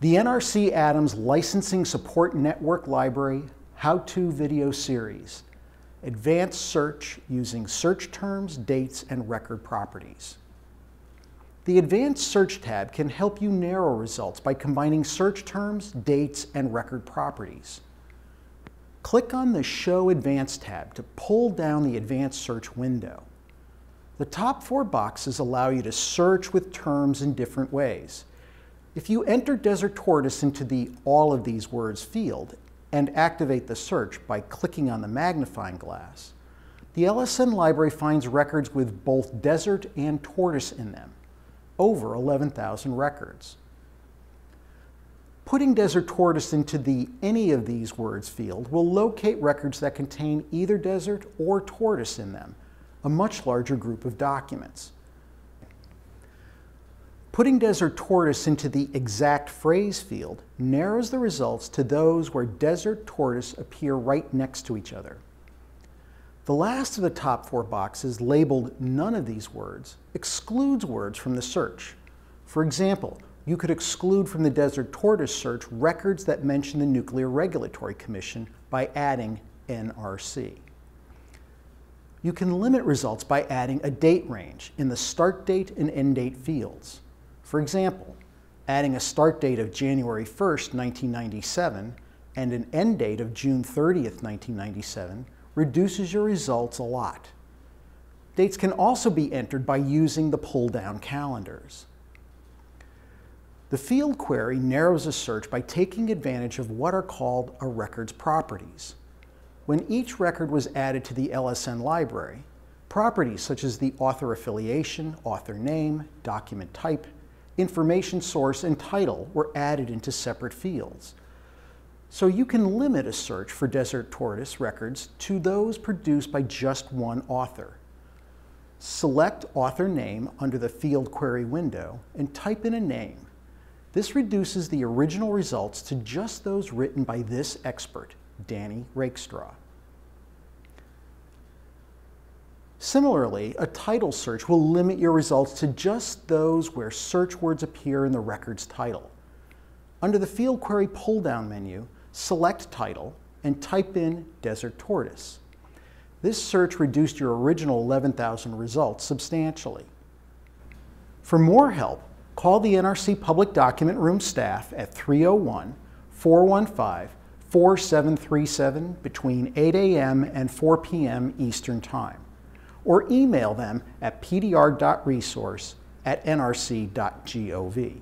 The NRC Adams Licensing Support Network Library How-To Video Series. Advanced Search using search terms, dates, and record properties. The Advanced Search tab can help you narrow results by combining search terms, dates, and record properties. Click on the Show Advanced tab to pull down the Advanced Search window. The top four boxes allow you to search with terms in different ways. If you enter desert tortoise into the All of these words field and activate the search by clicking on the magnifying glass, the LSN library finds records with both desert and tortoise in them, over 11,000 records. Putting desert tortoise into the any of these words field will locate records that contain either desert or tortoise in them, a much larger group of documents. Putting desert tortoise into the exact phrase field narrows the results to those where desert tortoise appear right next to each other. The last of the top four boxes, labeled none of these words, excludes words from the search. For example, you could exclude from the desert tortoise search records that mention the Nuclear Regulatory Commission by adding NRC. You can limit results by adding a date range in the start date and end date fields. For example, adding a start date of January 1st, 1997 and an end date of June 30th, 1997 reduces your results a lot. Dates can also be entered by using the pull-down calendars. The field query narrows a search by taking advantage of what are called a record's properties. When each record was added to the LSN library, properties such as the author affiliation, author name, document type, information source, and title were added into separate fields. So you can limit a search for Desert Tortoise records to those produced by just one author. Select author name under the field query window and type in a name. This reduces the original results to just those written by this expert, Danny Rakestraw. Similarly, a title search will limit your results to just those where search words appear in the record's title. Under the Field Query pull-down menu, select Title and type in Desert Tortoise. This search reduced your original 11,000 results substantially. For more help, call the NRC Public Document Room staff at 301 415 4737 between 8 a.m. and 4 p.m. Eastern Time, or email them at pdr.resource at nrc.gov.